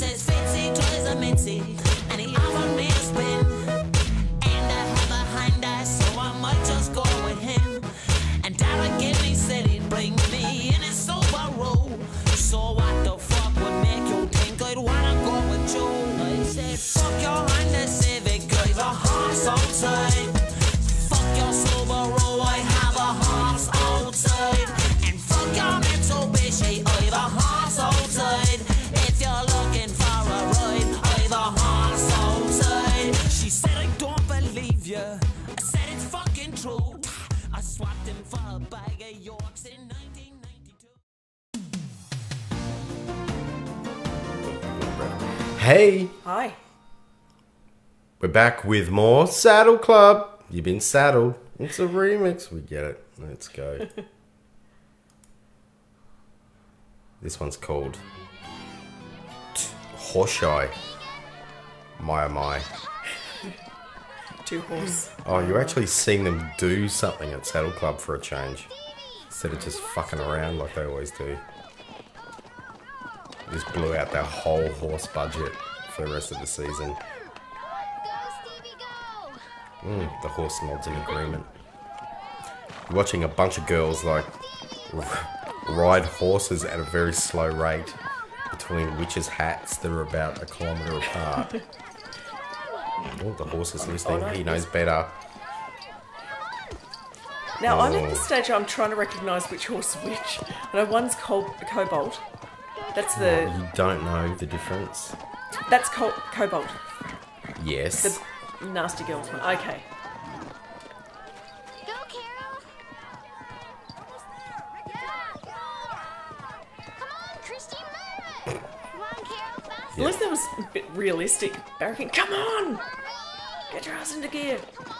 says fancy toys are mincy, Hey, Hi. we're back with more Saddle Club. You've been saddled. It's a remix. We get it. Let's go. this one's called T- Horseshy. My oh my. Two horse. Oh, you're actually seeing them do something at Saddle Club for a change. Instead of just fucking around like they always do. Just blew out their whole horse budget for the rest of the season. Mm, the horse nods in agreement. You're watching a bunch of girls like ride horses at a very slow rate between witches' hats that are about a kilometre apart. Oh, the horse is listening. Oh, no, He knows better. Now I'm at Oh. the stage where I'm trying to recognise which horse is which. I know one's Col- Cobalt. That's the You don't know the difference? that's Col- Cobalt. Yes. The nasty girls one. Okay. Go, Carol! Yeah! Come on, Christy, move! Come on, Carol, fast! At least that was a bit realistic. Barricking, come on! Get your ass into gear. Come on!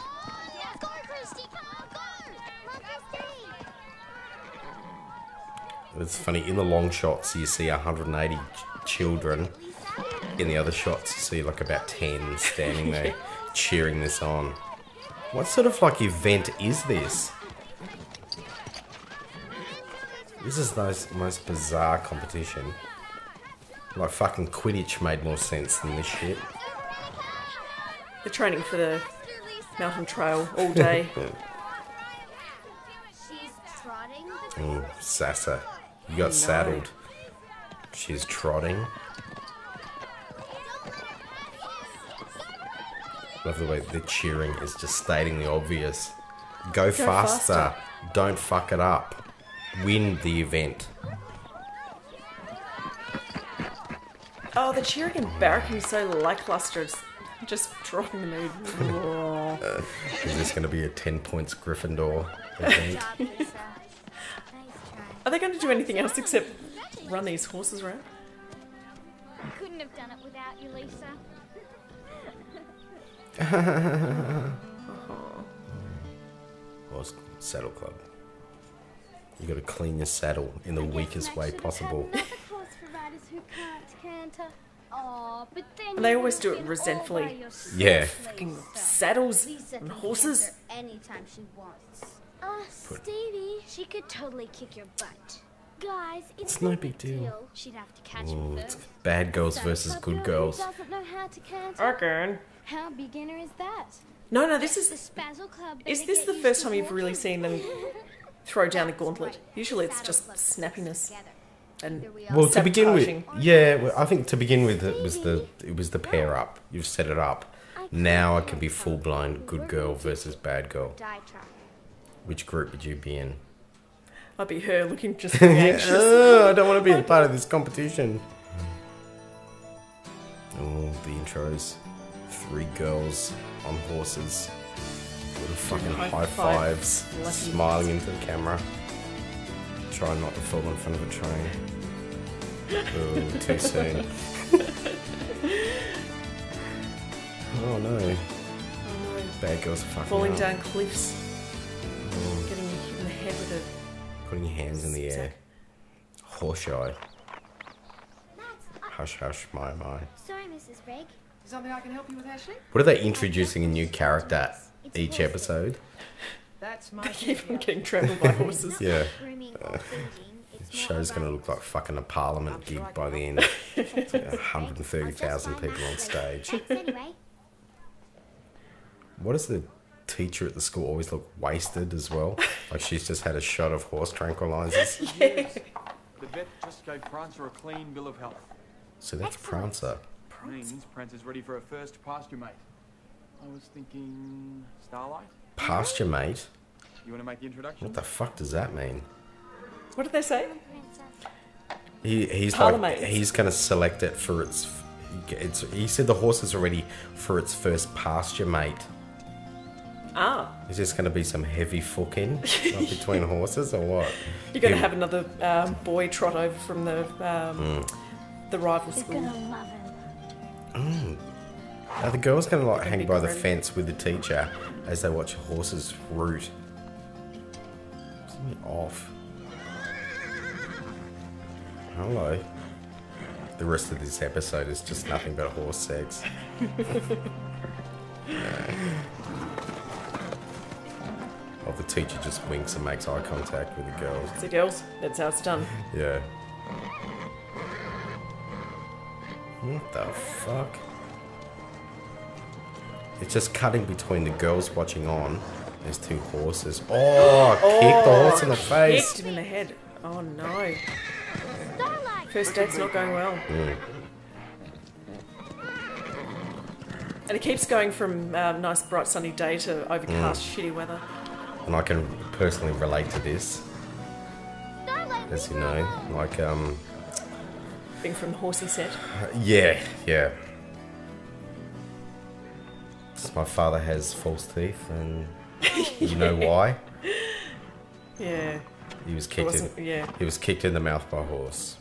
Yeah, go, Christy! Come on, go! Come on, Christy! It's funny, in the long shots, you see 180 ch- children. In the other shots, you see like about 10 standing there cheering this on. What sort of like event is this? This is the most, bizarre competition. Like fucking Quidditch made more sense than this shit. They're training for the mountain trail all day. Mm, Sasa, you got oh, saddled. She's trotting. Love the way the cheering is just stating the obvious. Go, faster. faster. Don't fuck it up. Win the event. oh, the cheering and barracking is so lackluster. It's just dropping the mood. Oh. Is this going to be a 10 points Gryffindor event? Are they going to do anything else except run these horses around? Couldn't have done it without you, Lisa. Horse Saddle Club. You got to clean your saddle in the weakest way possible. Another course for riders who can't canter. Aw, but then And they always do it been all by resentfully. Yeah. Fucking saddles and horses. anytime she wants. Uh, Stevie, she could totally kick your butt. Guys, it's, It's no big deal. She'd have to catch Ooh, him it's bad girls So, versus good who girls. doesn't know how to? Okay. How beginner is that? No, no, this The is. Spazzle Club. Is this the first time you've really seen them throw down the gauntlet? right. Usually it's just Club puts us snappiness and Here we. Well, to begin with, yeah, well, I think to begin with it was the it was the pair up. You've set it up. Now it can be full blown good girl versus bad girl. Die track. Which group would you be in? I'd be her looking just really anxious. Oh, I don't want to be a part of this competition. Oh, the intros. Three girls on horses. With fucking high high five. fives. Lucky Smiling into the camera. Trying not to fall in front of a train. Oh, too soon. Oh, oh no. Bad girls are fucking Falling up. down cliffs, Getting hit in the head with a. putting your hands in the air. Zach. Horseshy. Hush hush, my my. Sorry, Mrs. Reg. Something I can help you with, Ashley? What are they introducing a new character each episode? That's my Keep on getting trampled by horses. Yeah. Grooming or feeding. It's Show's gonna look like fucking a parliament gig by the end. Like 130,000 people on stage. Thanks anyway. What the teacher at the school always look wasted as well? Like she's just had a shot of horse tranquilizers. Yes. The vet just gave Prancer a clean bill of health. So that's Prancer. Means Prancer's ready for her first pasture mate. I was thinking Starlight. Pasture mate? You want to make the introduction? What the fuck does that mean? What did they say? He, he's like he's gonna select it for its. It's. He said the horse is ready for its first pasture mate. Ah, Is this gonna be some heavy fucking like between horses or what? you're going to have another um, boy trot over from the um, Mm. the rival You're school. gonna love him. Are the girls gonna like hang by the grim. fence with the teacher as they watch horses root? Something off. Hello. The rest of this episode is just nothing but horse sex. Or the teacher just winks and makes eye contact with the girls. The girls, that's how it's done. Yeah. What the fuck? It's just cutting between the girls watching on. There's two horses. Oh, kick the horse in the face. Kicked him in the head. Oh no. First date's not going well. Mm. And it keeps going from um, nice, bright, sunny day to overcast, Mm. shitty weather. And I can personally relate to this, as you know. Like, um, Being from the horsey set. yeah, yeah. My father has false teeth, and you know why? Yeah. He was kicked. In, yeah. he was kicked in the mouth by a horse.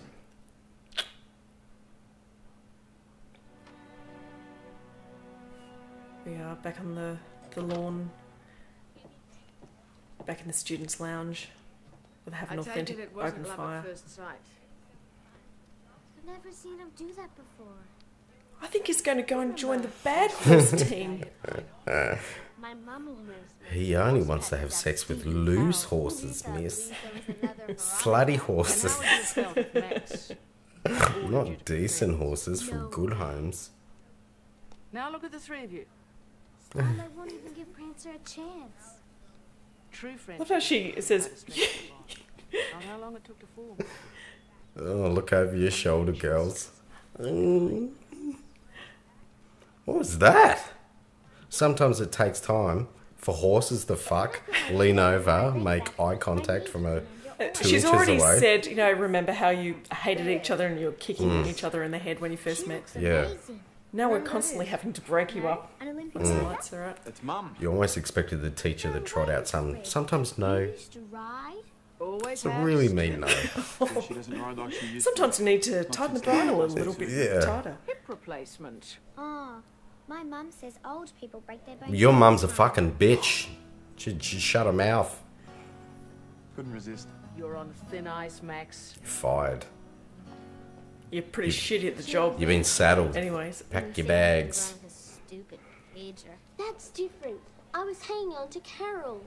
We are back on the, the lawn. Back in the students' lounge. With have I an authentic it it wasn't open love fire. at first sight. I've never seen him do that before. I think he's going to go and join the bad horse team. My mum almost. He only wants to have sex with loose horses, miss. Slutty horses. How would you felt if Max? Not decent horses from good homes. Now look at the three of you. Starlight won't even give Prancer a chance. True friends. Love how she says, how long it took to form. Oh, look over your shoulder, girls. Mm. What was that? Sometimes it takes time for horses to fuck, lean over, make eye contact from a two She's inches already away. said, you know, remember how you hated each other and you were kicking Mm. each other in the head when you first met? Yeah. Amazing. Now we're constantly having to break you up. An Olympic What's the Mm. sport. lights are? It's mum. You almost expected the teacher to trot out some, sometimes You no. used to ride. Always It's a really mean no. she doesn't ride like she used Sometimes you need to tighten the bridle a little bit Yeah. tighter. Hip replacement. Oh, my mum says old people break their bones. Your all mum's a time. fucking bitch. She, she shut her mouth. Couldn't resist. You're on thin ice, Max. You're fired. You're pretty shitty at the job. You've been saddled. Anyways, Pack your bags. Stupid pager. That's different. I was hanging on to Carol.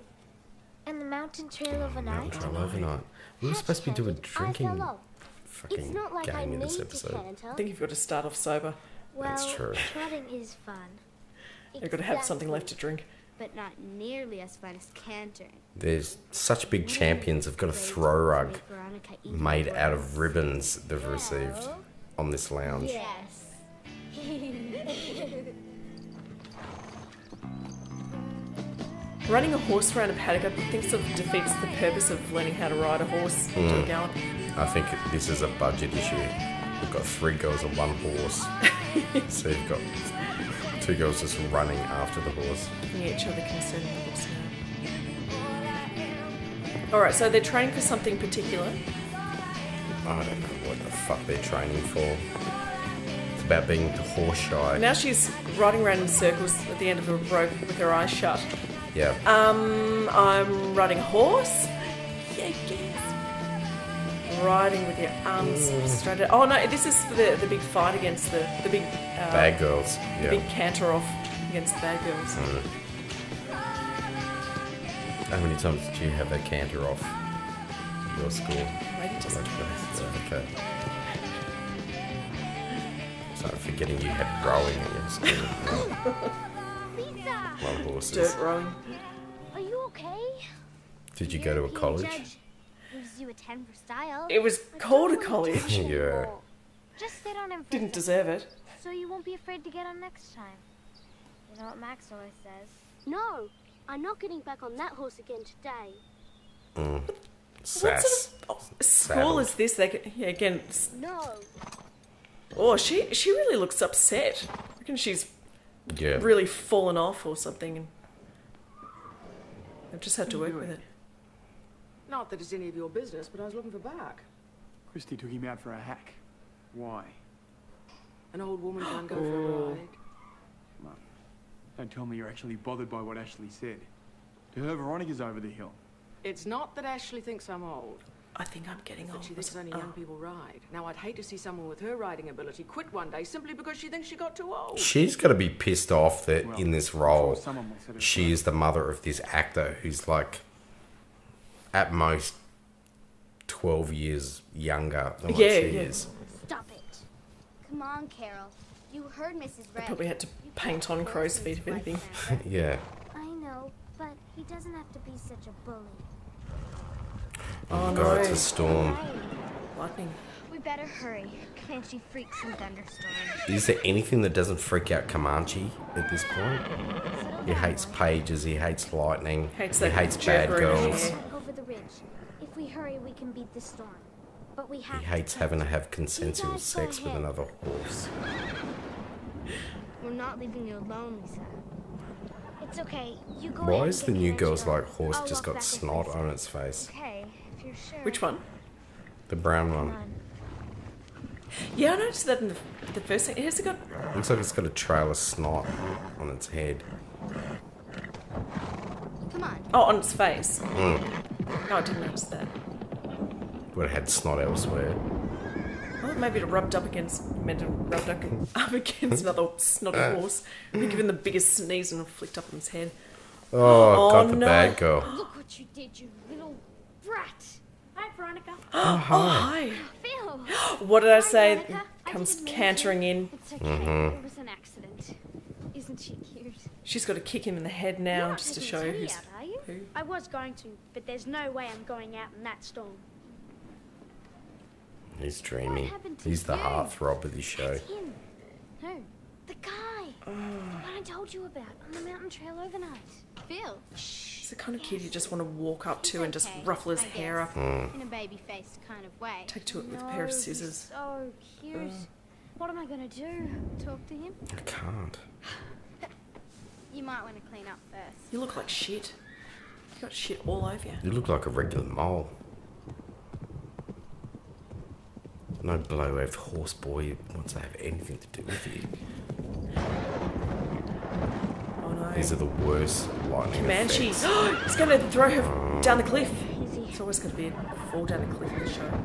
And the mountain trail overnight. Mountain Trail overnight. We were supposed to be doing drinking I fell off. It's fucking not like I game in need this episode. canter. I think you've got to start off sober. well, That's true. trotting is fun. You've got to have something left to drink. But not nearly as fun as cantering. There's such big champions have got a throw rug made out of ribbons they've received on this lounge. Yes. Running a horse around a paddock, I think, sort of defeats the purpose of learning how to ride a horse Hmm. to a gallop. I think this is a budget issue. We've got three girls and one horse. so you've got two girls just running after the horse. Giving each other consent. All right, so they're training for something particular. I don't know what the fuck they're training for. It's about being horse shy. Now she's riding around in circles at the end of a rope with her eyes shut. Yeah. Um, I'm riding a horse. Yeah, yes. Riding with your arms Mm. straight out. Oh no, this is for the, the big fight against the the big uh, Bad girls. the big canter off against the bad girls. Mm. How many times did you have that canter off? your school? Maybe just Yeah, okay. So I'm forgetting you had rowing at your school. Lisa! Love horses. dirt rowing. Are you okay? Did you go to a European college? Judge Gives you a 10 for style. It was I called a college. Yeah. Just sit on him for Didn't deserve it. so you won't be afraid to get on next time. You know what Max always says? No, I'm not getting back on that horse again today. Mm. What Sass. sort of school Saddle. is this? They could, yeah, again. No. Oh, she she really looks upset. I reckon she's Yeah. really fallen off or something. And I've just had to work with it. Not that it's any of your business, but I was looking for Barq. Christy took him out for a hack. Why? An old woman can't go for a oh. ride. Don't tell me you're actually bothered by what Ashley said. To her, Veronica's over the hill. It's not that Ashley thinks I'm old, I think I'm getting but old. she thinks only Oh. young people ride. Now, I'd hate to see someone with her riding ability quit one day simply because she thinks she got too old. She's got to be pissed off that Well, in this role, sure someone will set her she is the mother of this actor who's like, at most, 12 years younger than what Yeah, she yeah. is. Stop it. Come on, Carol. You heard Mrs. I probably had to You paint on crow's feet, if anything. Yeah. I know, but he doesn't have to be such a bully. Oh, God, it's a storm. Lightning. We better hurry. Comanche freaks and thunderstorms. Is there anything that doesn't freak out Comanche at this point? He hates pages, he hates lightning, Hates he hates bad girls. here. Over the ridge. If we hurry, we can beat the storm. But we have He hates catch having to have consensual sex with another horse. We're not leaving you alone, Lisa. It's okay. You go Why is the new girl's going. like horse I'll just got back snot on its face? Okay, if you're sure. Which one? The brown one. Yeah, I noticed that in the, the first thing. Has it got. Looks like it's got a trail of snot on its head. Come on. Oh, on its face. Mm. Oh, I didn't notice that. But it had snot elsewhere. Well, maybe it rubbed up against. meant to rubbed up, up against another snotty Uh. horse. Maybe given the biggest sneeze and flicked up on its head. Oh, Oh, got the no. bad girl. Look what you did, you little brat. Hi, Veronica. Oh, hi. Phil. What did I Hi, say? Veronica. Comes didn't cantering in. It's okay. Mm-hmm. It was an accident. Isn't she cute? She's got to kick him in the head You're now just to show Teddy who's. Out, are you? who. I was going to, but there's no way I'm going out in that storm. He's dreaming. He's the you? heartthrob of this show. That's him. Who? The guy. The one I told you about on the mountain trail overnight. Phil. He's the kind of kid you just want to walk up to and just okay, ruffle his I hair guess. up. Mm. In a baby-faced kind of way. Take to it with a pair of No, he's scissors. So cute. What am I gonna do? Talk to him? I can't. You might want to clean up first. You look like shit. You got shit all over you. You look like a regular mole. No blow if horse boy wants to have anything to do with you. Oh no. These are the worst lightning Comanche. He's going to throw her oh. down the cliff. It's always going to be a fall down a cliff in the show.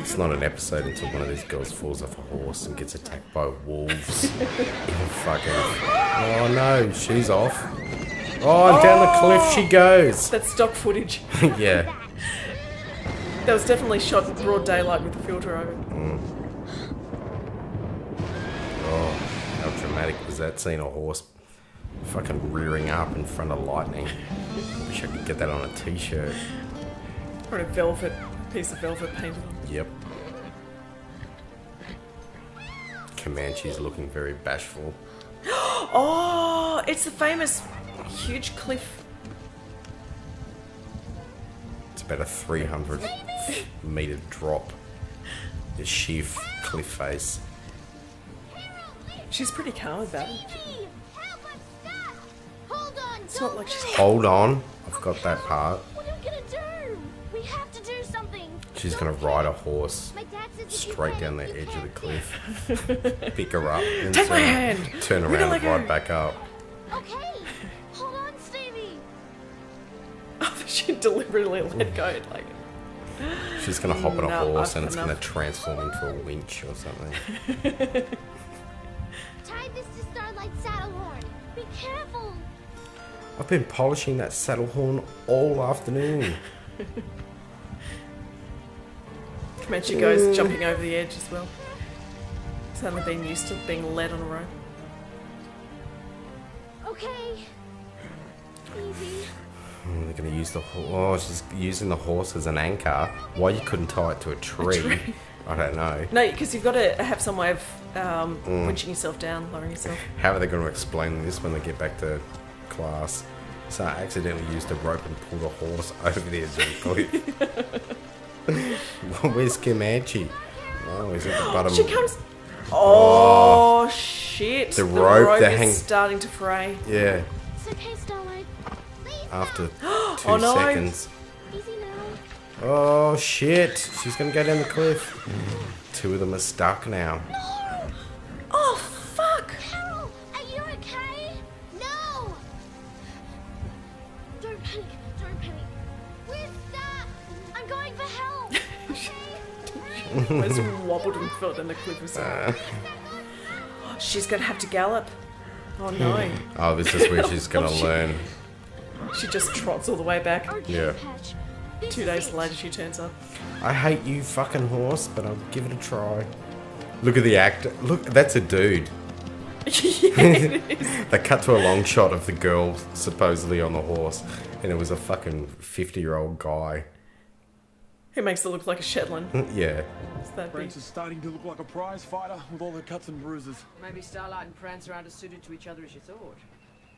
It's not an episode until one of these girls falls off a horse and gets attacked by wolves. Even fucking. Oh no, she's off. Oh, and down the cliff she oh! goes. That's stock footage. yeah. That was definitely shot in broad daylight with the filter over. Mm. Oh, how dramatic was that seeing a horse fucking rearing up in front of lightning? I Wish I could get that on a t-shirt. Or a velvet piece of velvet painted on. Yep. Comanche's looking very bashful. Oh, it's the famous huge cliff. It's about a 300 meter drop. The sheer cliff face. She's pretty calm about it. Steve, help us stop! Hold on, It's not like she's. Hold on, I've got that part. What are we gonna do? We have to do something. She's gonna ride a horse My dad says if you straight down the edge of the cliff, pick her up, and Take my hand. turn around and ride go. back up. Okay, deliberately let go. Like, She's gonna hop on a No, horse and it's gonna transform into a winch or something. Tie this to Starlight's saddle horn. Be careful. I've been polishing that saddle horn all afternoon. Comanche goes mm. jumping over the edge as well. He's only been used to being led on a rope. Okay. Easy. Oh, they're gonna use the ho- oh, she's using the horse as an anchor. Why you couldn't tie it to a tree? I don't know. No, because you've got to have some way of um, winching yourself down, lowering yourself. How are they going to explain this when they get back to class? So I accidentally used a rope and pulled a horse over the edge of the cliff. Where's Comanche? Oh, he's at the bottom. She comes. Oh, shit! The rope, they is hang- starting to fray. Yeah, It's okay, Starlight. Please. After two Oh, no. seconds. Oh shit! She's gonna go down the cliff. Two of them are stuck now. Oh, fuck! Carol, are you okay? No. Don't panic. Don't panic. We're stuck. I'm going for help. Okay. Almost wobbled and fell down the cliff or something. Uh. She's gonna have to gallop. Oh no. Oh, this is where she's gonna Oh, shit. learn. She just trots all the way back. Yeah. Two days later, she turns up. I hate you, fucking horse, but I'll give it a try. Look at the actor. Look, that's a dude. yeah, They cut to a long shot of the girl supposedly on the horse, and it was a fucking fifty-year-old guy. Who makes it look like a Shetland? Mm, yeah. Is that big? Prince is starting to look like a prize fighter with all the cuts and bruises. Maybe Starlight and Prancer aren't as suited to each other as you thought.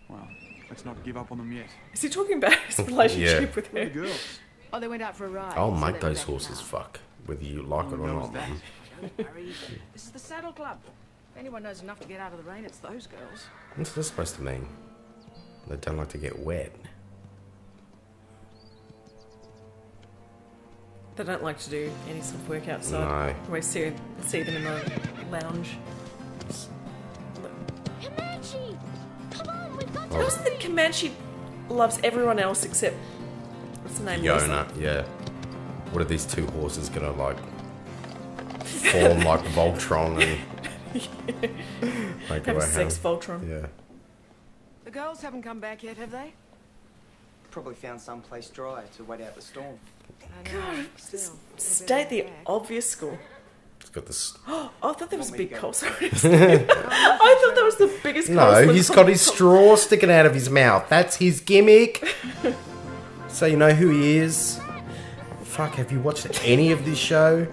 Well, let's not give up on them yet. Is he talking about his relationship with Where her? the girls? Oh, they went out for a ride. I'll so make they're those horses now. fuck, whether you like it or not. that? Don't worry. This is the Saddle Club. If anyone knows enough to get out of the rain, it's those girls. What's this supposed to mean? They don't like to get wet. They don't like to do any sort of work outside. No. We see, see them in the lounge. Comanche. Come on, we've got I also think Comanche loves everyone else except what's the name? Yona, yeah. What are these two horses gonna like form like Voltron and make Have a away sex how- Voltron. Yeah. The girls haven't come back yet, have they? Probably found some place dry to wait out the storm. I know. Still. State the obvious school. It's got this. Oh, I thought there was a big to coal. Sorry. I thought that was the biggest. No, he's got his straw sticking out of his mouth. That's his gimmick. so you know who he is. Fuck, have you watched any of this show?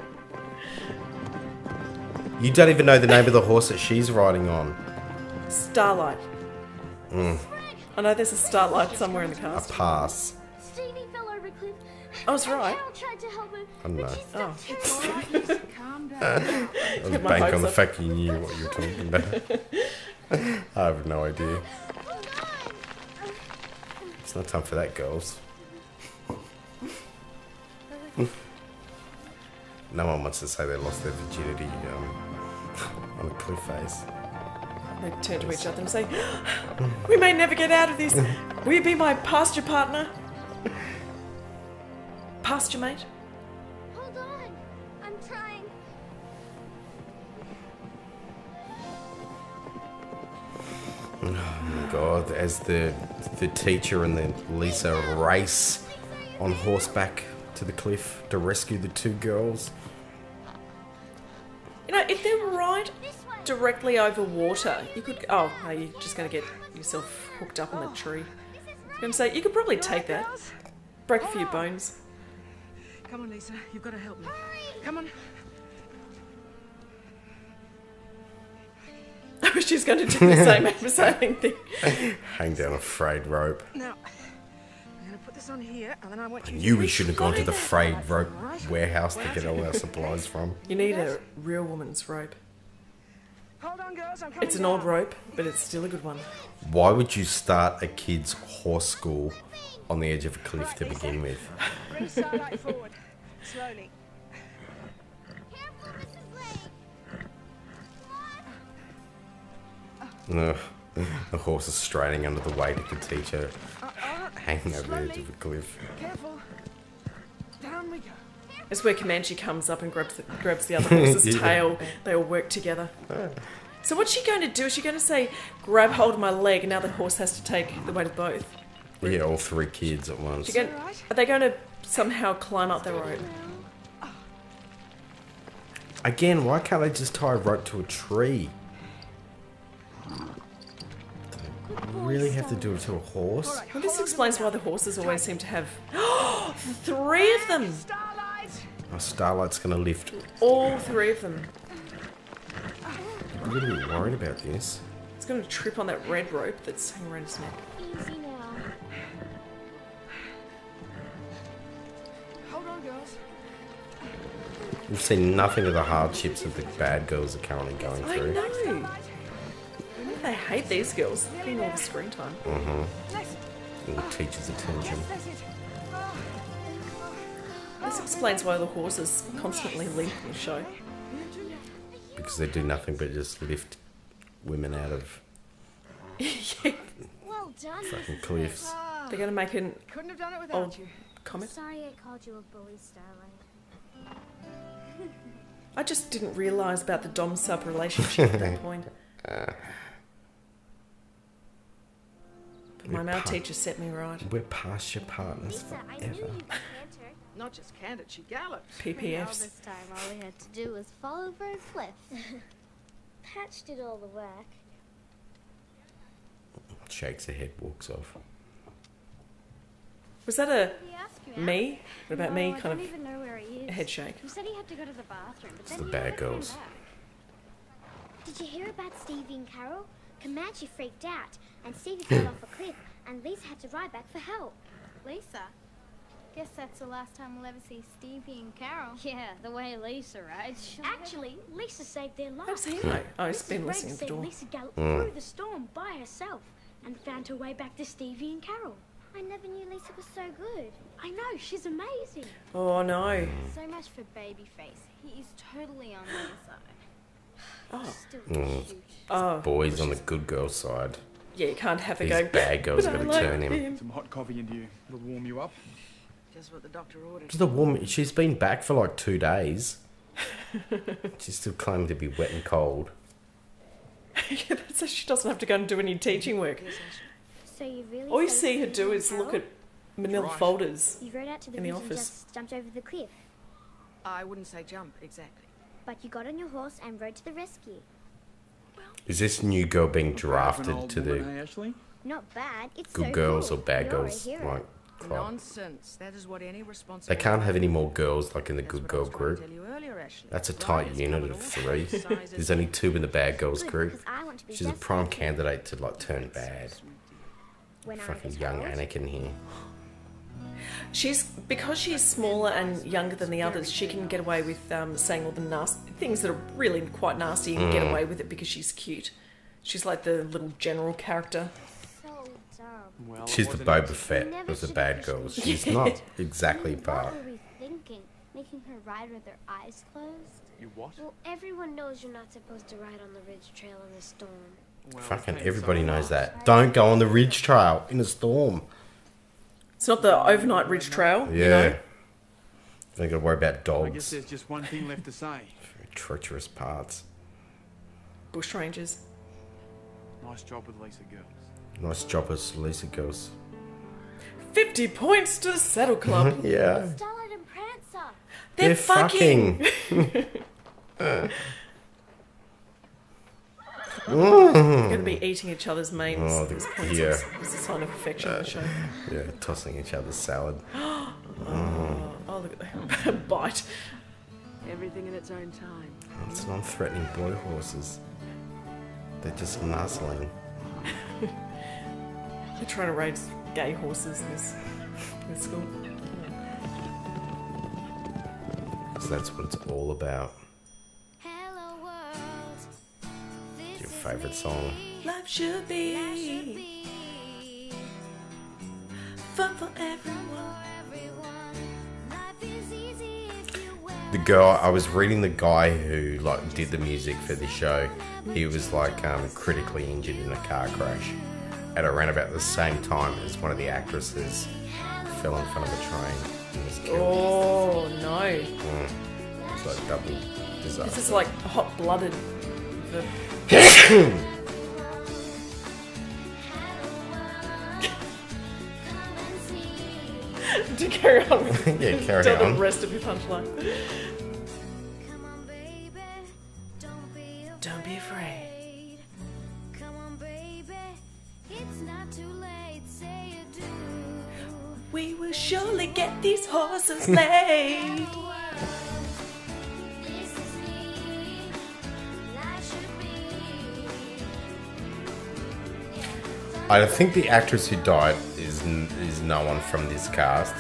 You don't even know the name of the horse that she's riding on. Starlight. Mm. I know there's a Starlight somewhere in the A cast. pass. Stevie fell over a cliff. Oh, I was right. Carol tried to help her, I know. but Oh. stuck It's all right, Lucy, calm down. I was my bank on the fact you knew what you were talking about. I have no idea. It's not time for that, girls. no one wants to say they lost their virginity um, on a cliff face. They turn to each other and say, "We may never get out of this. Will you be my pasture partner? Pasture mate." Oh my god, as the the teacher and the Lisa race on horseback to the cliff to rescue the two girls. You know, if they're right directly over water, you could. Oh, no, you're just going to get yourself hooked up in the tree. I was going to say, you could probably take that. Break a few bones. Come on, Lisa. You've got to help me. Come on. I wish she was going to do the same abseiling thing. Hang down a frayed rope. Now, I'm going to put this on here, and then I want you Knew to we shouldn't have gone to the frayed rope Right. warehouse to get all our supplies from. You need a real woman's rope. Hold on, girls. I'm coming It's an old rope, but it's still a good one. Why would you start a kid's horse school on the edge of a cliff to begin with? Bring Starlight forward. Slowly. The horse is straining under the weight of the teacher hanging over the edge of a cliff. Careful. Down we go. It's where Comanche comes up and grabs the, grabs the other horse's Yeah. tail. They all work together. So what's she going to do? Is she going to say, grab hold of my leg, and now the horse has to take the weight of both? Yeah, all three kids at once. Going, are they going to somehow climb up the rope? Again, why can't they just tie a rope to a tree? Really have to do it to a horse? Well, this explains why the horses always seem to have three of them. Oh, Starlight's gonna lift. All three of them. I'm a little worried about this. It's going to trip on that red rope that's hanging around his neck. Easy now. Hold on, girls. We've seen nothing of the hardships that the bad girls are currently going through. I know They hate these girls. Getting all the screen time. Mm-hmm. And the oh. teacher's attention. This explains why the horses constantly limp in the show. Because they do nothing but just lift women out of Well done. fucking cliffs. Ah. They're going to make an Couldn't have done it without old you. comic. Sorry I called you a bully, Starlight. I just didn't realise about the dom sub relationship at that point. Ah. But my male teacher set me right. We're past your partners Lisa, I knew forever. you'd canter. Not just canted, she gallops. Well, PPFs. this time all we had to do was fall over a cliff. Patch did all the work. Shakes her head, walks off. Was that a He asked you out? me? What about me? No, I Kind don't of even know where he is. a head shake. He said he had to go to the bathroom, but It's then the he bad never came girls. back. Did you hear about Stevie and Carol? Comanche freaked out, and Stevie fell off a cliff, and Lisa had to ride back for help. Lisa. Guess that's the last time we'll ever see Stevie and Carol. Yeah, the way Lisa rides. Actually, Lisa saved their How does lives. he know? Oh, he's Mrs. been Bragg listening at the door. Lisa galloped Mm. through the storm by herself and found her way back to Stevie and Carol. I never knew Lisa was so good. I know, she's amazing. Oh no. So much for Babyface. He is totally on their side. Oh. Mm. Oh. Boys on the good girl side. Yeah, you can't have her These go. bad girls are I gonna turn him." Some hot coffee into you. It'll warm you up. Just what the doctor ordered. Just a woman. She's been back for like two days. She's still claiming to be wet and cold. yeah, that's so she doesn't have to go and do any teaching work. So you really All you see her do and is look at manila Right. folders. You rode out to the in the ridge and office. just jumped over the cliff. I wouldn't say jump, exactly. But you got on your horse and rode to the rescue. Is this new girl being drafted to the eh, Ashley? Not bad. It's good so girls cool. or bad You're girls? hero. Like, Clyde? Nonsense. That is what any responsible. They can't have any more girls like in the That's good girl was trying to group. earlier, That's a tight it's unit of three. There's only two in the bad girls Good, group. because I want to be She's a prime candidate to like turn bad. When I Fucking young old. Anakin here. She's because she's smaller and younger than the others. She can get away with um, saying all the nasty things that are really quite nasty and Mm. get away with it because she's cute. She's like the little general character. Well, She's the Boba. Fett of the bad girls. She's not exactly bad. What part. were we thinking? Making her ride with her eyes closed? You what? Well, everyone knows you're not supposed to ride on the ridge trail in a storm. Well, Fucking everybody I'm knows that. Don't go on the ridge trail in a storm. It's not the overnight ridge trail. Yeah. You know? They got to worry about dogs. I guess there's just one thing left to say. Treacherous parts. Bush rangers. Nice job with Lisa girls. Nice job as Lisa Girls. 50 points to the Saddle Club. Yeah. Starlight and Prancer! They're, They're fucking. Going to be mm. eating each other's manes. Oh, at this point. yeah. It's, it's a sign of affection on the show. Yeah, tossing each other's salad. Oh, look at that bite. Everything in its own time. It's non-threatening boy horses. They're just nuzzling. They're trying to raise gay horses in this, in this school. So that's what it's all about. Your favourite song. Life should be fun for everyone. The girl, I was reading the guy who like did the music for the show. He was like um, critically injured in a car crash at around about the same time as one of the actresses fell in front of a train and was killed. Oh no! Mm. It's like double This is like hot blooded. to carry on yeah, carry tell on. the rest of your punchline. Don't be afraid. We will surely get these horses led. I think the actress who died is is no one from this cast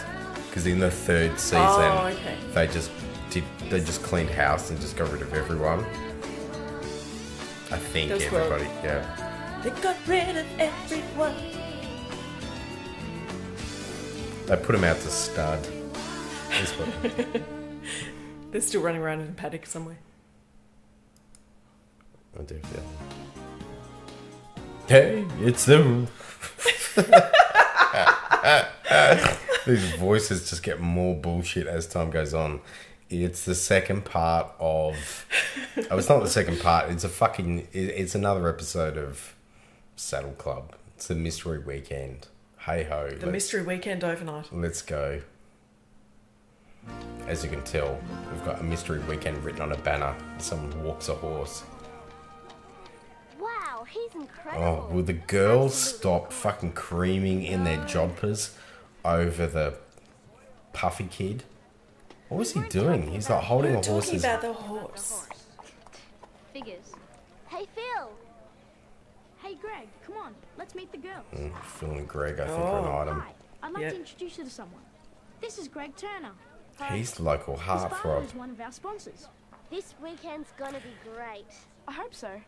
because in the third season Oh, okay. they just did they just cleaned house and just got rid of everyone. I think everybody, yeah. They got rid of everyone. They put him out to stud. They're still running around in a paddock somewhere. I do feel. Hey, it's them. These voices just get more bullshit as time goes on. It's the second part of. Oh, it's not the second part. It's a fucking. it- It's another episode of Saddle Club. It's the mystery weekend. Hey ho. The mystery weekend overnight. Let's go. As you can tell, we've got a mystery weekend written on a banner. Someone walks a horse. Wow, he's incredible. Oh, will the girls stop fucking creaming in their jodhpurs over the puffy kid? What was he doing? He's like holding a Talking horse's. about the horse. Figures. Hey, Phil. Hey, Greg, come on. Let's meet the girls. Mm, Phil and Greg, I think, are an Oh. item. Hi, I'd like Yeah. to introduce you to someone. This is Greg Turner. He's the local His father heartthrob. is one of our sponsors. This weekend's gonna be great. I hope so.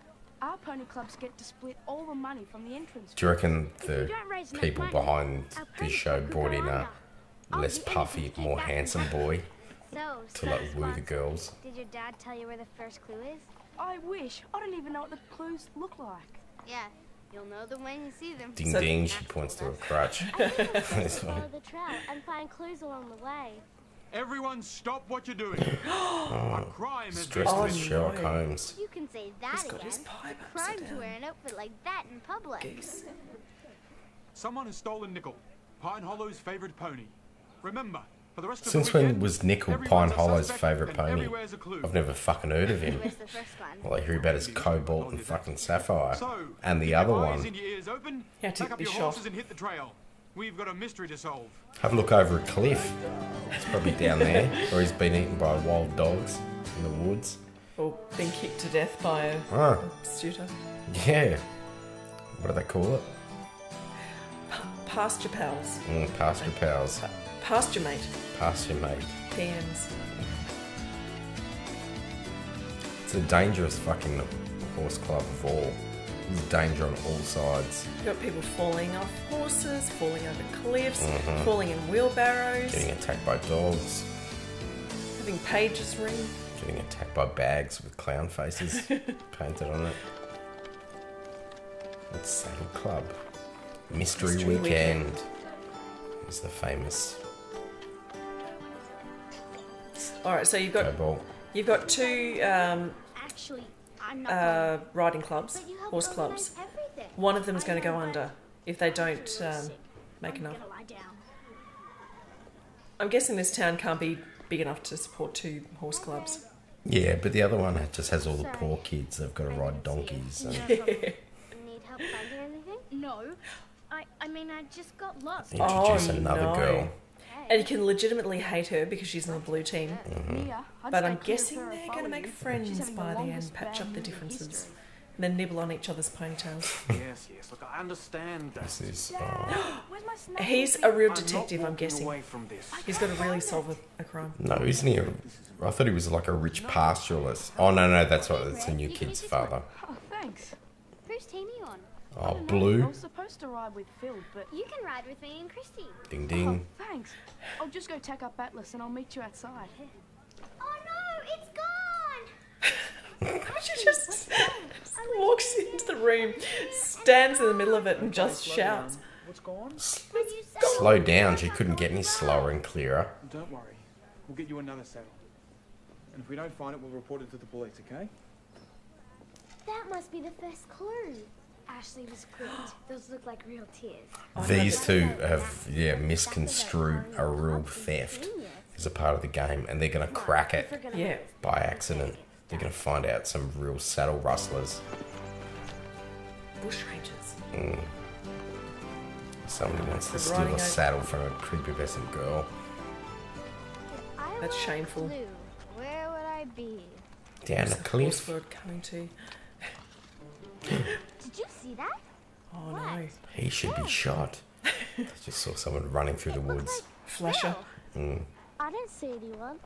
Our pony clubs get to split all the money from the entrance. Do you reckon the don't raise enough people money, behind this show brought in a oh, less puffy, more handsome boy So, to like woo the girls? Did your dad tell you where the first clue is? I wish. I don't even know what the clues look like. Yeah, you'll know them when you see them. Ding So- ding, she points to a crutch. This Follow the trail and find clues along the way. Everyone stop what you're doing. a oh, crime has Dressed Oh, as Sherlock. Holmes. You can say that He's got again. his pipe Crime upside to wear an outfit like that in public. Geese. Someone has stolen Nickel, Pine Hollow's favourite pony. Remember, for the rest of Since the when was Nickel Pine Hollow's favourite pony? everywhere's a clue. I've never fucking heard of him. Where's the first one? Well, I hear about his Cobalt and fucking Sapphire. So, And the other one. and your ears open, Yeah, to pack up be your shot. horses and hit the trail. We've got a mystery to solve. Have a look over a cliff. It's probably down there, or he's been eaten by wild dogs in the woods. Or been kicked to death by a Ah, suitor. yeah. What do they call it? Pasture pals. Mm, pasture pals. Pasture mate. Pasture mate. PMs. It's a dangerous fucking horse club of all. There's danger on all sides. You've got people falling off horses, falling over cliffs, falling in wheelbarrows, Getting attacked by dogs. having pages ring. Getting attacked by bags with clown faces painted on it. It's Saddle Club. Mystery, Mystery Weekend. Weekend. Is the famous All right, so you've got Cobalt. you've got two um, Actually, I'm not uh, riding clubs, But you help horse clubs. One of them is going to go under if they don't um, make enough. to lie down. I'm guessing this town can't be big enough to support two horse clubs. Yeah, but the other one just has all the poor kids. They've got to ride donkeys. And Need help finding anything? No, I, I mean, I just got lost. introduce Oh, another no. girl. And you can legitimately hate her because she's on the blue team. Mia, mm-hmm. I'd But I'm guessing they're going to make friends by the end, patch up the differences, and then nibble on each other's ponytails. yes, yes. Look, I understand that. This is. Uh, where's my snack? He's a real I'm detective, I'm guessing. away from this. He's got to really solve a, a crime. No, isn't he? A, I thought he was like a rich pastoralist. Oh, no, no, that's right. That's the new kid's father. Oh, thanks. Whose team are you on? I Oh, don't. I blue. was supposed to ride with Phil, but You can ride with me and Christy. Ding oh, ding. thanks. I'll just go tack up Atlas and I'll meet you outside. Oh no, it's gone! She just walks into the room, stands in the middle of it, and just shouts. What's gone? Slow down. She couldn't get any slower and clearer. Don't worry. We'll get you another saddle. And if we don't find it, we'll report it to the police, okay? That must be the first clue. Ashley was great. Those look like real tears. These two have, yeah, misconstrued a real theft as a part of the game, and they're going to crack it Yeah. by accident. They're going to find out some real saddle rustlers. Bushrangers. Mm. Somebody wants to steal a saddle from a prepubescent girl. That's shameful. Where would I be? Down a What's the cliff. horse coming to? Did you see that? Oh no. He should be shot. I just saw someone running through the woods. Flasher. Mm. I didn't see anyone.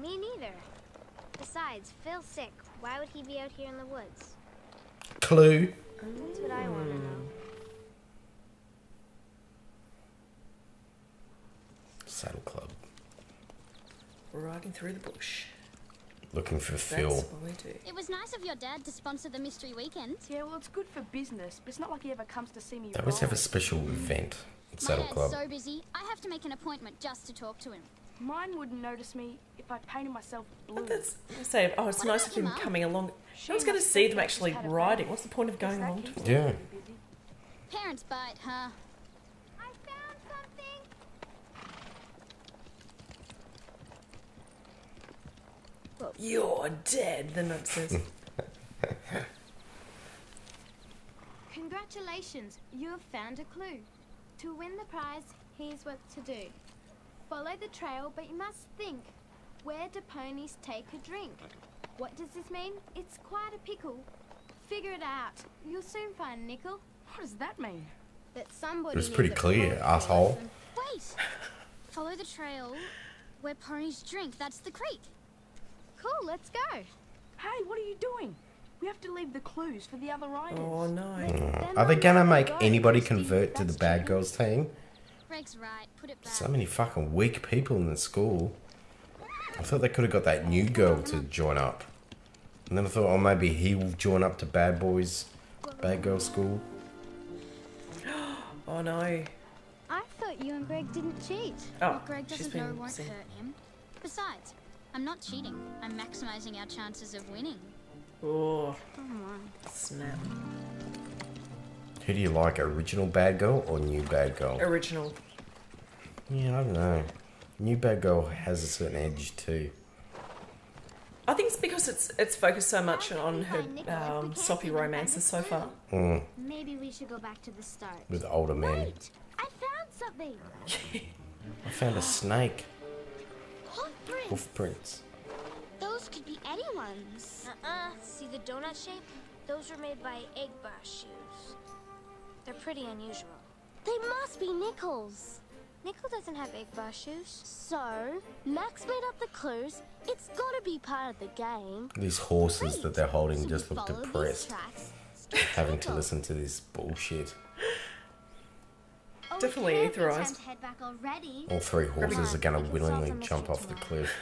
Me neither. Besides, Phil's sick. Why would he be out here in the woods? Clue. That's what I want to know. Saddle Club. Riding through the bush. Looking for That's Phil. what we do. It was nice of your dad to sponsor the mystery weekend. Yeah, well, it's good for business, but it's not like he ever comes to see me. They always have a special event at My Saddle dad's Club. so busy, I have to make an appointment just to talk to him. Mine wouldn't notice me if I painted myself blue. That's I say, oh, it's What nice of him your coming along. She I was going to see them actually just had a riding. What's the point of going Guess along to me Yeah. Parents bite, huh? I found something. You're dead, the note says. Congratulations, you have found a clue. To win the prize, here's what to do. Follow the trail, but you must think. Where do ponies take a drink? What does this mean? It's quite a pickle. Figure it out. You'll soon find Nickel. What does that mean? That somebody. It was needs pretty clear, poetry asshole. Wait! Follow the trail where ponies drink. That's the creek. Cool, let's go. Hey, what are you doing? We have to leave the clues for the other riders. Oh no. Mm. Are they gonna make anybody convert to the bad girls team? Greg's right. Put it back. So many fucking weak people in the school. I thought they could have got that new girl to join up. And then I thought, oh, maybe he will join up to Bad Boys, Bad Girls School. Oh no. I thought you and Greg didn't cheat. Oh, What Greg she's doesn't know been won't hurt him. Besides, I'm not cheating. I'm maximizing our chances of winning. Oh, Come snap. Who do you like, original Bad Girl or new Bad Girl? Original. Yeah, I don't know. New Bad Girl has a certain edge too. I think it's because it's it's focused so much on her um, soppy romances so far. Mm, Maybe we should go back to the start. with older men. Wait, I found something. I found a snake. Hoof prints. Those could be anyone's. Uh-uh. See the donut shape? Those were made by egg bar shoes. They're pretty unusual. They must be Nickel's. Nickel doesn't have egg bar shoes. So, Max made up the clues. It's gotta be part of the game. These horses that they're holding Should just look depressed. Having to listen to this bullshit. Oh, we Definitely can't authorised. pretend to head back already. All three horses are gonna We can solve willingly jump off the cliff.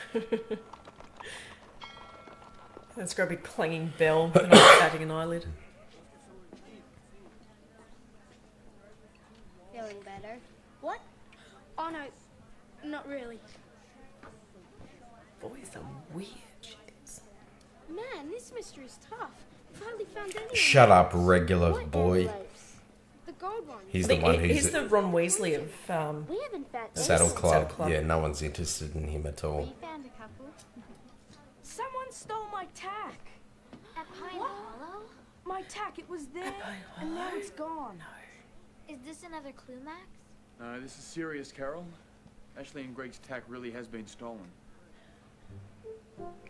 It's got a big clanging bell. They're not batting an eyelid. Feeling better? What? Oh no, not really. Boys are weird. shits. Man, this mystery's tough. I've hardly found anyone. Shut up, regular boy. envelopes? The gold one. He's I the one he- who's he's the Ron Weasley of um, We haven't found Saddle anyone. Club. Club. Yeah, no one's interested in him at all. We found a couple. Someone stole my tack. At Pine Hollow? My tack, it was there, and now it's gone. Is this another clue, Max? No, this is serious, Carol. Ashley and Greg's tack really has been stolen.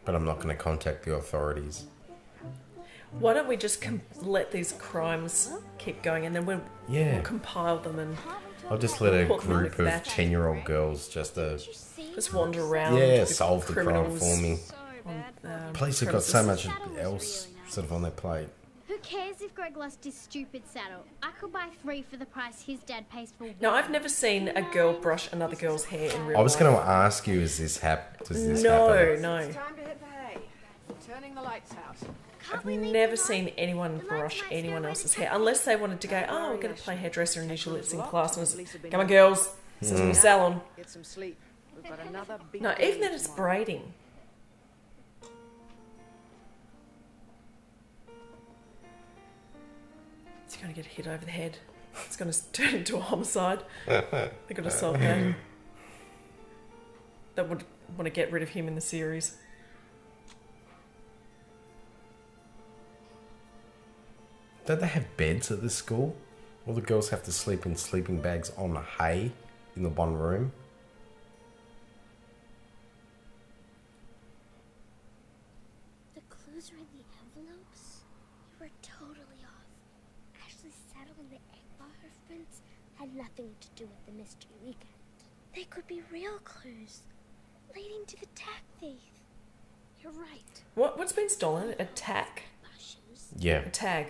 But I'm not gonna contact the authorities. Why don't we just com- let these crimes keep going and then we'll, Yeah. we'll compile them and I'll just let a Put them on group of ten-year-old girls just uh, just wander around. yeah solve the crime for me. on, um, Police have got so much else sort of on their plate. Who cares if Greg lost his stupid saddle? I could buy three for the price his dad pays for one. No, I've never seen a girl brush another girl's hair in real life. I was going to ask you, is this hap? Does this No, happen? no. It's time to hit the hay. Turning the lights out. I've never seen anyone brush anyone else's hair unless they wanted to go, oh, we're going to play hairdresser and usual lips in class. And it was, come on, girls, this is my Mm. salon. Get some sleep. We've got another big No, even then it's braiding. It's going to get hit over the head. It's going to turn into a homicide. They're going to solve that. They would want to get rid of him in the series. Don't they have beds at the school? All the girls have to sleep in sleeping bags on hay in the one room. The clues are in the envelopes? You were totally off. Ashley Saddle and the egg bar prints had nothing to do with the mystery weekend. They could be real clues, leading to the tag thief. You're right. What, what's been stolen? A tack. Yeah. A tag.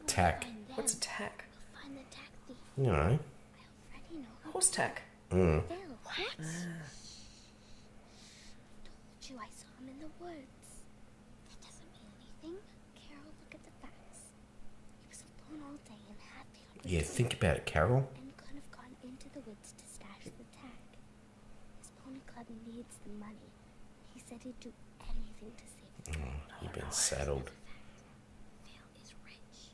Maybe Tack. What's a tack? Find the tag thief. You know. Already know. Horse tack. Mm. Bill. What? Ah. Told you I saw him in the woods. That doesn't mean anything. Carol, look at the facts. He was alone all day and had the Yeah, think about it, Carol. and could have gone into the woods to stash the tag. His pony club needs the money. He said he'd do anything to save the. Oh, you've been saddled. Phil is rich.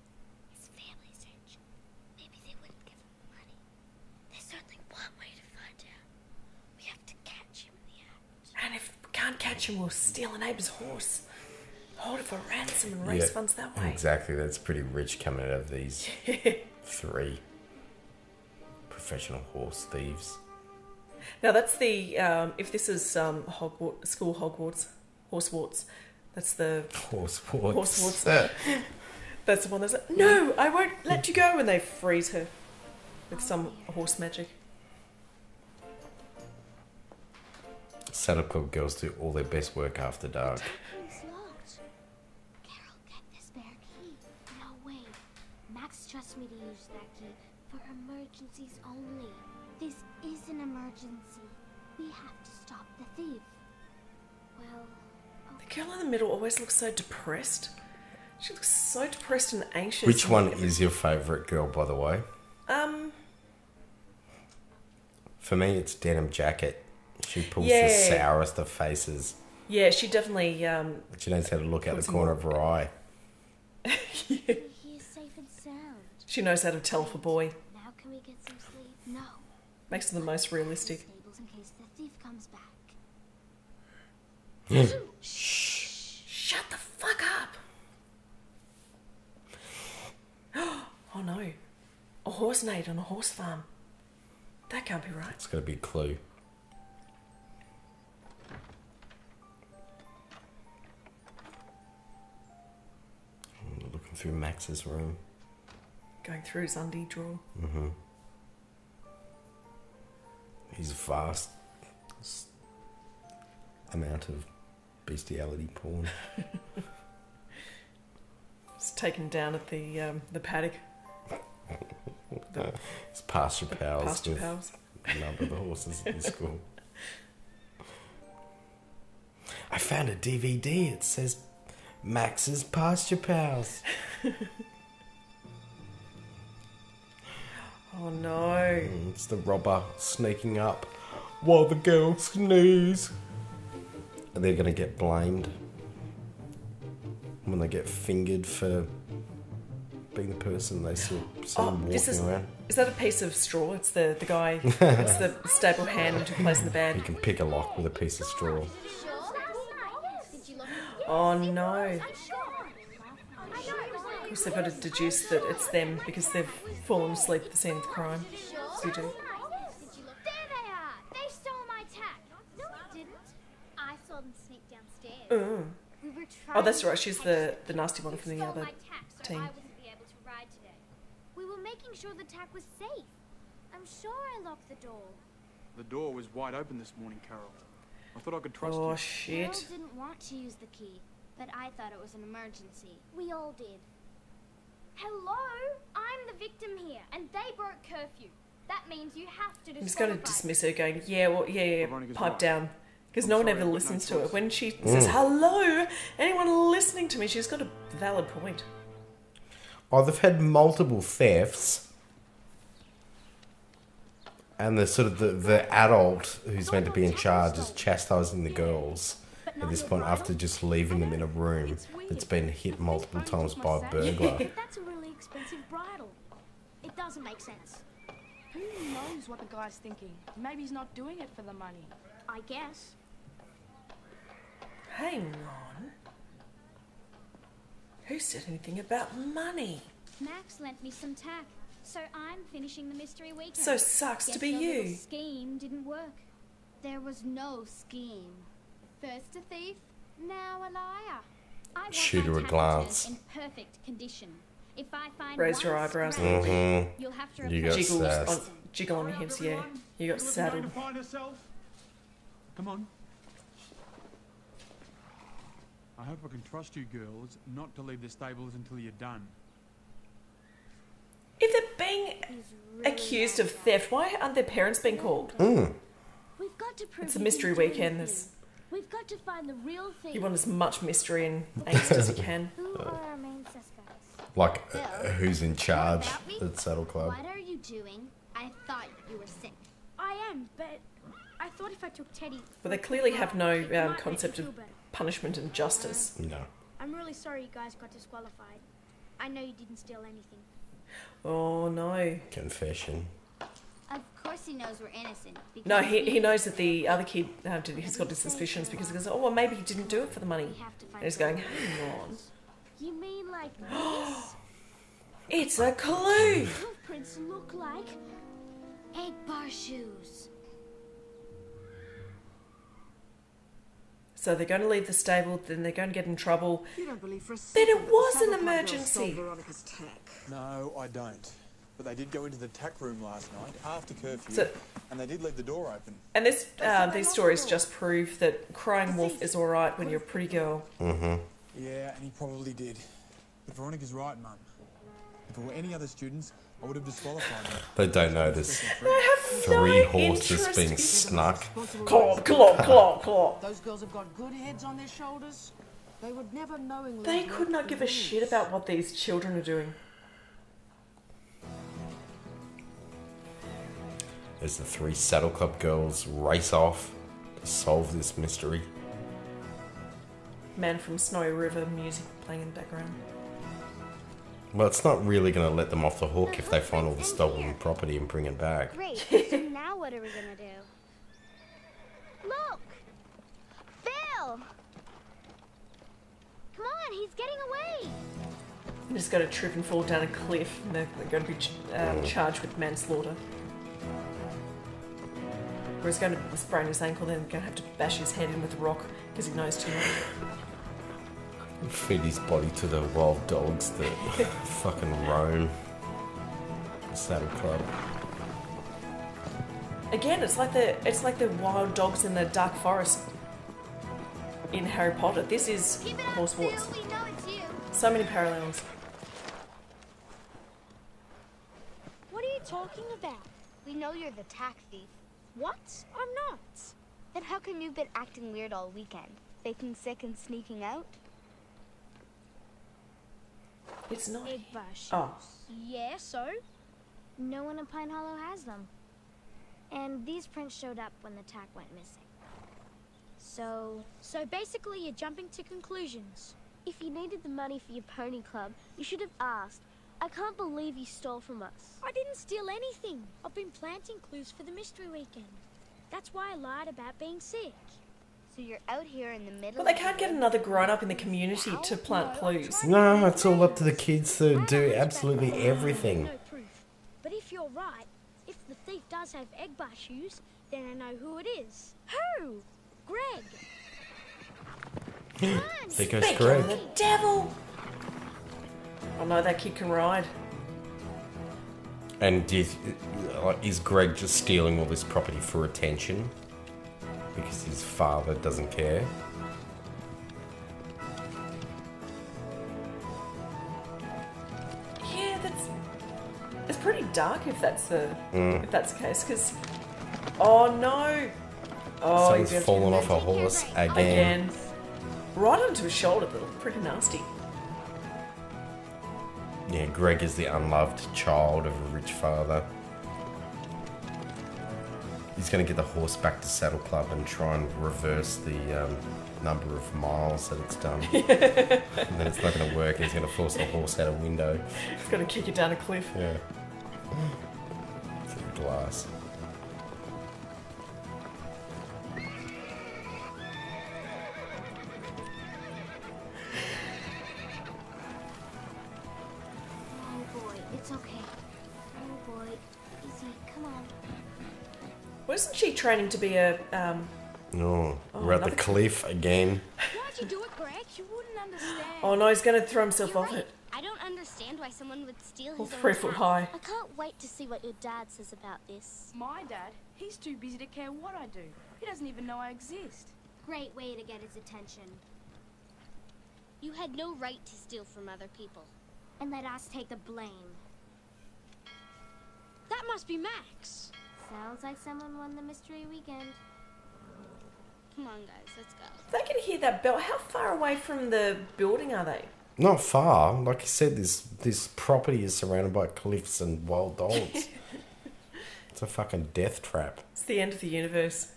His family's rich. Maybe they wouldn't give him the money. There's only one way to find out. We have to catch him in the act. And if we can't catch him, we'll steal a neighbour's horse. Hold it for ransom and raise Yeah, funds that way. Exactly, that's pretty rich coming out of these three professional horse thieves. Now that's the um, if this is um, Hogwarts, school Hogwarts, Horsewarts. That's the Horse warts. Horsewarts. that's the one that's like, no, I won't let you go, and they freeze her with some horse magic. Saddle Club girls do all their best work after dark. It's locked. Carol, get this spare key. No way. Max trusts me to use that key for emergencies only. This is an emergency. We have to stop the thief. Well, The girl in the middle always looks so depressed. She looks so depressed and anxious. Which one every- is your favourite girl, by the way? Um, For me, it's Denim Jacket. She pulls the sourest of faces. yeah, she definitely. Um, She knows how to look out the corner of her eye. he is safe and sound. she knows how to tell if a boy. Now can we get some sleep? No. Makes her the most realistic. Stables in case the thief comes back. Shut the fuck up! oh no. A horse neighed on a horse farm. That can't be right. It's got to be a clue. Through Max's room. Going through his undie drawer. Mm-hmm. His vast amount of bestiality porn. It's taken down at the um, the paddock. The His pasture pals. pasture pals. A number of the horses in school. I found a DVD. It says Max's Pasture Pals. Oh no. Mm, It's the robber sneaking up while the girls snooze. And they're going to get blamed when they get fingered for being the person they saw, see Oh, walking this is around. is that a piece of straw? It's the the guy. it's the staple hand who place in the You bed. can pick a lock with a piece of straw. Oh no. Of course, they've got to deduce that it's them because they've fallen asleep at the scene of the crime. So you do. There they are! They stole my tack! No, we didn't. I saw them sneak downstairs. Mm. We were Oh, that's right. She's the the nasty one from the other my tack, so team. I wouldn't be able to ride today. We were making sure the tack was safe. I'm sure I locked the door. The door was wide open this morning, Carol. I thought I could trust Oh you. shit. Carol didn't want to use the key, but I thought it was an emergency. We all did. Hello? I'm the victim here, and they broke curfew. That means you have to I'm just going to dismiss her, going, yeah, well, yeah, yeah, Veronica's pipe right. down. Because I'm no one sorry, ever I've no listens to her. When she says, mm. hello, anyone listening to me, she's got a valid point. Oh, they've had multiple thefts. And the sort of the, the adult who's meant to be in charge is chastising the girls at this point after just leaving them in a room that's been hit multiple times by a burglar. That's a really expensive bridle. It doesn't make sense. Who knows what the guy's thinking? Maybe he's not doing it for the money. I guess. Hang on. Who said anything about money? Max lent me some tack. So I'm finishing the mystery weekend. So sucks to be your you. scheme didn't work. There was no scheme. First a thief, now a liar. I want Shoot her a glance. in perfect condition. If I find Raise your eyebrows a scratch, little bit. Mhm. You'll have to You got Jiggles it. on, jiggle on your hips, yeah. You got saddled. to find herself. Come on. I hope I can trust you girls not to leave the stables until you're done. If accused of theft, why aren't their parents being called? Mm. We've got to prove It's a mystery weekend. anything. There's, We've got to find the real thing. you want as much mystery and angst as you can. Who are our main suspects? Like, uh, who's in charge at Saddle Club? What are you doing? I thought you were sick. I am, but I thought if I took Teddy. But they clearly have no um, concept of punishment and justice. No. I'm really sorry you guys got disqualified. I know you didn't steal anything. Oh no. Confession. Of course he knows we're innocent. Because No, he, he knows that the other kid uh, did, he's got his suspicions because he goes, oh, well, maybe he didn't do it for the money. And he's going, hang on. You mean like this? It's a clue! Hoofprints look like egg bar shoes. So they're going to leave the stable, then they're going to get in trouble. You don't believe for a Then second it was an Saddle Club girls emergency. stole Veronica's tack. No, I don't. But they did go into the tack room last night after curfew, So- and they did leave the door open. And this, uh, these stories just prove that crying wolf is alright when you're a pretty girl. Mm-hmm. Yeah, and he probably did. But Veronica's right, Mum. If it were any other students, I would have disqualified them. They don't know there's three no horses being snuck. Clop, clop, clop, clop. Those girls have got good heads on their shoulders. They would never knowingly. They could not give a shit about what these children are doing. As the three Saddle Club girls race off to solve this mystery. Man from Snowy River music playing in the background. Well, it's not really going to let them off the hook if they find all the stolen property and bring it back. Great. so now what are we gonna do? Look! Phil! Come on, he's getting away! They're just going to trip and fall down a cliff, and they're, they're going to be ch- um, charged with manslaughter. Or he's going to sprain his ankle, then going to have to bash his head in with a rock because he knows too much. Feed his body to the wild dogs that fucking roam the Saddle Club. Again, it's like the it's like the wild dogs in the dark forest in Harry Potter. This is Horsewarts. We know it's you. So many parallels. What are you talking about? We know you're the tack thief. What? I'm not. Then how come you've been acting weird all weekend? Faking sick and sneaking out? It's not. Bar. Oh. Yeah, so? No one in Pine Hollow has them. And these prints showed up when the tack went missing. So, So basically, you're jumping to conclusions. If you needed the money for your pony club, you should have asked. I can't believe you stole from us. I didn't steal anything. I've been planting clues for the mystery weekend. That's why I lied about being sick. So you're out here in the middle. Well, they can't get another grown up in the community to plant clues. No, it's all up to the kids to do absolutely everything. No proof. But if you're right, if the thief does have egg bar shoes, then I know who it is. Who? Greg. There goes Speaking Greg. the devil. I know that kid can ride. And do you, like, is Greg just stealing all this property for attention? Because his father doesn't care? Yeah, that's it's pretty dark if that's the Mm. if that's the case. Because oh no, oh Someone's he's fallen off a horse again. again, right onto his shoulder. That looked pretty nasty. Yeah, Greg is the unloved child of a rich father. He's going to get the horse back to Saddle Club and try and reverse the um, number of miles that it's done. and then it's not going to work, he's going to force the horse out a window. He's gonna kick it down a cliff. Yeah. Through glass. Training to be a um? No, Oh, we're at the another- cliff again. Why'd you do it, Greg? You wouldn't understand. Oh no, he's gonna throw himself off it. I don't understand why someone would steal All his own three foot cat. high. I can't wait to see what your dad says about this. My dad, he's too busy to care what I do. He doesn't even know I exist. Great way to get his attention. You had no right to steal from other people. And let us take the blame. That must be Max. Sounds like someone won the mystery weekend. Come on, guys, let's go. They can hear that bell. How far away from the building are they? Not far. Like I said, this this property is surrounded by cliffs and wild dogs. it's a fucking death trap. It's the end of the universe.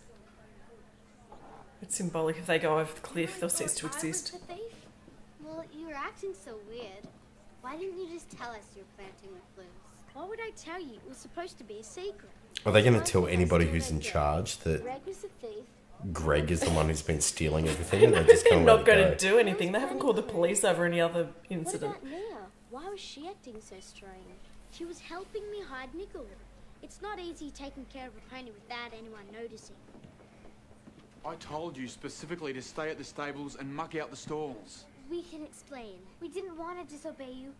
It's symbolic. If they go over the cliff, they'll cease to exist. The thief? Well, you were acting so weird. Why didn't you just tell us you were planting the clues? Why would I tell you? It was supposed to be a secret. Are they going to tell anybody who's in charge that Greg was the thief. Greg is the one who's been stealing everything? And they're just They're not going to go? do anything. They haven't called the police over any other What incident. about Nia? Why was she acting so strange? She was helping me hide Nickel. It's not easy taking care of a pony without anyone noticing. I told you specifically to stay at the stables and muck out the stalls. We can explain. We didn't want to disobey you,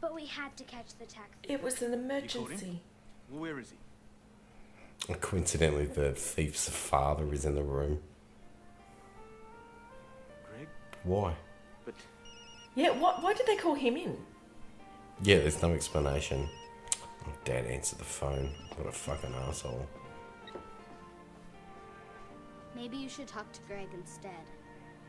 but we had to catch the taxi. It was an You caught him? emergency. Well, where is he? Coincidentally, the thief's father is in the room. Greg? Why? But Yeah, what, why did they call him in? Yeah, there's no explanation. Dad answered the phone. What a fucking asshole. Maybe you should talk to Greg instead.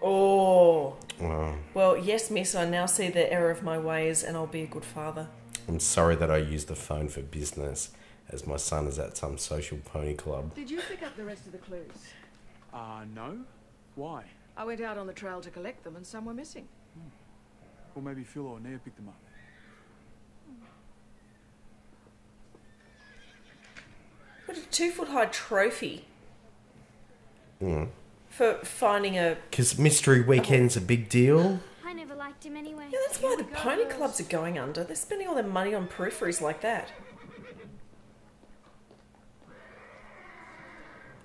Oh. Well, Well, yes, miss, I now see the error of my ways and I'll be a good father. I'm sorry that I used the phone for business, as my son is at some social pony club. Did you pick up the rest of the clues? Uh, no? Why? I went out on the trail to collect them and some were missing. Or maybe Phil or Nia picked them up. What a two foot high trophy Mm. for finding a. Because Mystery Weekend's a big deal. I never liked him anyway. Yeah, that's why the pony clubs are going under. They're spending all their money on peripheries like that.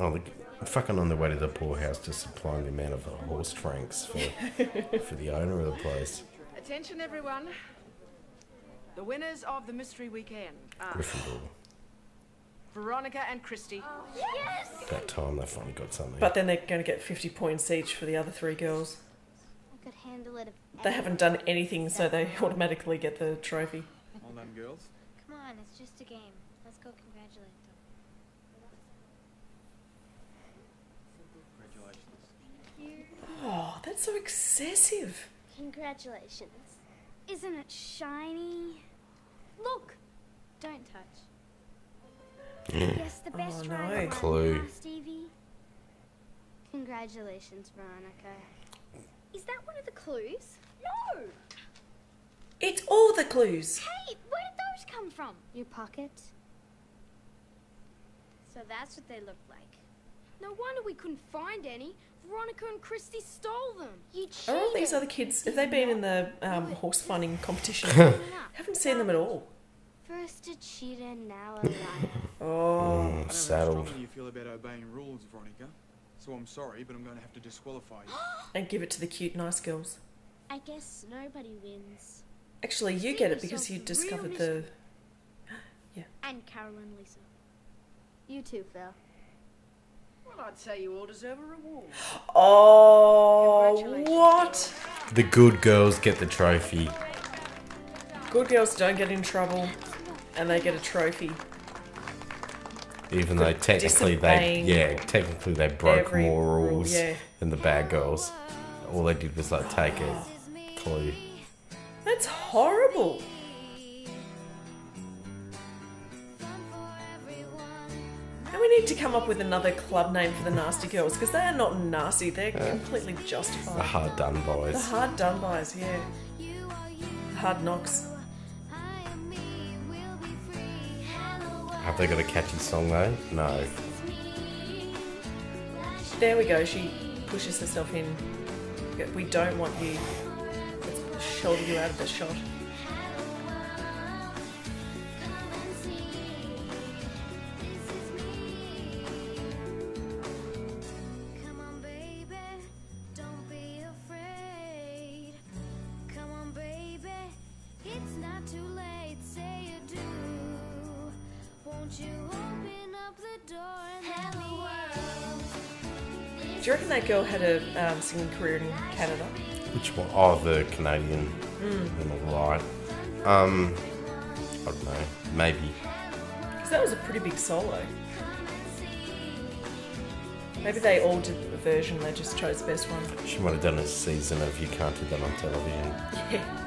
Oh, they're fucking on the way to the poorhouse to supplying the amount of horse tranks for, for the owner of the place. Attention, everyone. The winners of the mystery weekend are Gryffindor. Veronica and Christy. Oh, yes! About time they finally got something. But then they're going to get 50 points each for the other three girls. I could handle it if They haven't done anything, so they automatically get the trophy. Well done, girls. Come on, it's just a game. Let's go congratulate them. Congratulations. Oh, that's so excessive. Congratulations. Isn't it shiny? Look! Don't touch. Yes, the best Oh, no. right Clue. Stevie. Congratulations, Veronica. Is that one of the clues? No! It's all the clues. Hey, where did those come from? Your pocket. So that's what they look like. No wonder we couldn't find any. Veronica and Christy stole them. You cheated. Are all these other kids, have they been in the um, horse finding competition? Haven't seen them at all. First a cheater, now a liar. Oh. I know how saddled. strongly you feel about obeying rules, Veronica. So I'm sorry, but I'm going to have to disqualify you. And give it to the cute, nice girls. I guess nobody wins. Actually, you get it because you discovered the. Yeah. And Carol and Lisa. you too, Phil. Well, I'd say you all deserve a reward. Oh, what? The good girls get the trophy. Good girls don't get in trouble, and they get a trophy. Even though technically they, disobeying yeah, technically they broke every more rule, rules yeah. than the bad girls. All they did was like take a clue. That's horrible. We need to come up with another club name for the nasty girls because they are not nasty. They're completely justified. The hard done boys. The hard done bys, yeah. Hard knocks. Have they got a catchy song though? No. There we go. She pushes herself in. We don't want you. Let's shoulder you out of the shot. Girl had a um, singing career in Canada? Which one? Oh, the Canadian. Mm. On the right. Um, I don't know. Maybe. Because that was a pretty big solo. Maybe they all did a version, they just chose the best one. She might have done a season of You Can't Do That on Television. Yeah.